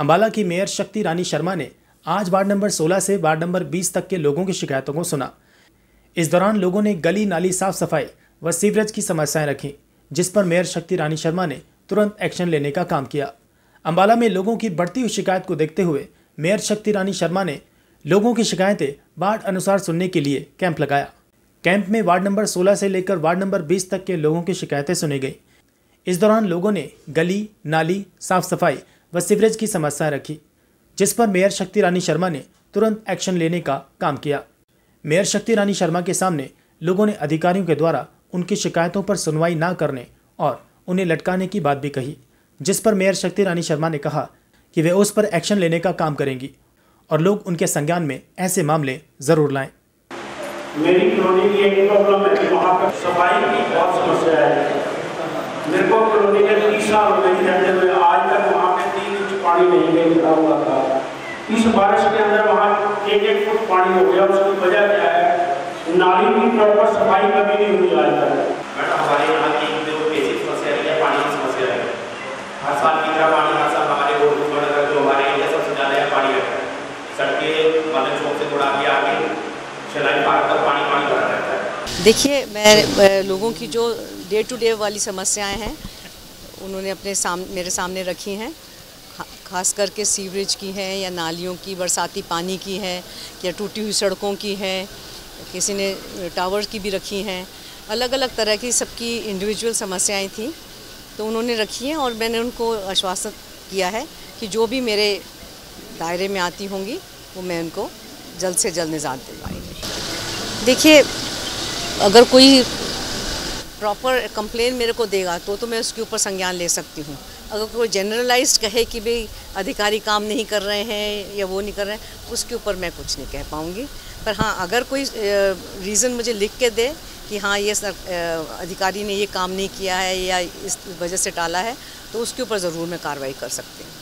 अंबाला की मेयर शक्ति रानी शर्मा ने आज वार्ड नंबर 16 से वार्ड नंबर 20 तक के लोगों की शिकायतों को सुना। इस दौरान लोगों ने गली, नाली साफ़ सफ़ाई व सीवरेज की समस्याएँ रखी, जिस पर मेयर शक्ति रानी शर्मा ने तुरंत एक्शन लेने का काम किया। अंबाला में लोगों की बढ़ती हुई शिकायत को देखते हुए मेयर शक्ति रानी शर्मा ने लोगों की शिकायतें वार्ड अनुसार सुनने के लिए कैंप लगाया। कैंप में वार्ड नंबर 16 से लेकर वार्ड नंबर 20 तक के लोगों की शिकायतें सुनी गई। इस दौरान लोगों ने गली, नाली साफ़ सफ़ाई व सीवरेज की समस्याएँ रखी, जिस पर मेयर शक्ति रानी शर्मा ने तुरंत एक्शन लेने का काम किया। मेयर शक्ति रानी शर्मा के सामने लोगों ने अधिकारियों के द्वारा उनकी शिकायतों पर सुनवाई न करने और उन्हें लटकाने की बात भी कही, जिस पर मेयर शक्ति रानी शर्मा ने कहा कि वे उस पर एक्शन लेने का काम करेंगी और लोग उनके संज्ञान में ऐसे मामले ज़रूर लाएँ। मेरी कॉलोनी की एक प्रॉब्लम है वहाँ पर सफ़ाई की बहुत समस्या है। मेरे को कॉलोनी में तीस साल हो गई रहते हुए आज तक वहाँ पे तीन इंच पानी नहीं गया निकला हुआ था इस बारिश के अंदर वहाँ एक एक फुट पानी हो गया उसकी वजह क्या है? नाली की प्रॉपर सफ़ाई कभी नहीं हुई आज तक। मैडम हमारे यहाँ की जो बेसिक समस्या है पानी की समस्या है हर साल की तरह पानी हर साल हमारे रोड पर जो हमारे एरिया सबसे ज़्यादा है पानी है सड़कें मदन चौक से थोड़ा आगे आके शिलाई पार्क तक पानी पानी भरा रहता है। देखिए मैं लोगों की जो डे टू डे वाली समस्याएँ हैं उन्होंने अपने साम मेरे सामने रखी हैं। खास करके सीवरेज की है या नालियों की, बरसाती पानी की है या टूटी हुई सड़कों की है, किसी ने टावर की भी रखी हैं। अलग अलग तरह की सबकी इंडिविजुअल समस्याएँ थी तो उन्होंने रखी हैं और मैंने उनको आश्वासन किया है कि जो भी मेरे दायरे में आती होंगी, वो मैं उनको जल्द से जल्द निजात दिलवाएँगी देखिए, अगर कोई प्रॉपर कंप्लेन मेरे को देगा तो तो मैं उसके ऊपर संज्ञान ले सकती हूँ। अगर कोई जनरलाइज कहे कि भाई अधिकारी काम नहीं कर रहे हैं या वो नहीं कर रहे हैं उसके ऊपर मैं कुछ नहीं कह पाऊँगी। पर हाँ अगर कोई रीज़न मुझे लिख के दे कि हाँ ये सर, अधिकारी ने ये काम नहीं किया है या इस वजह से टाला है तो उसके ऊपर ज़रूर मैं कार्रवाई कर सकती हूँ।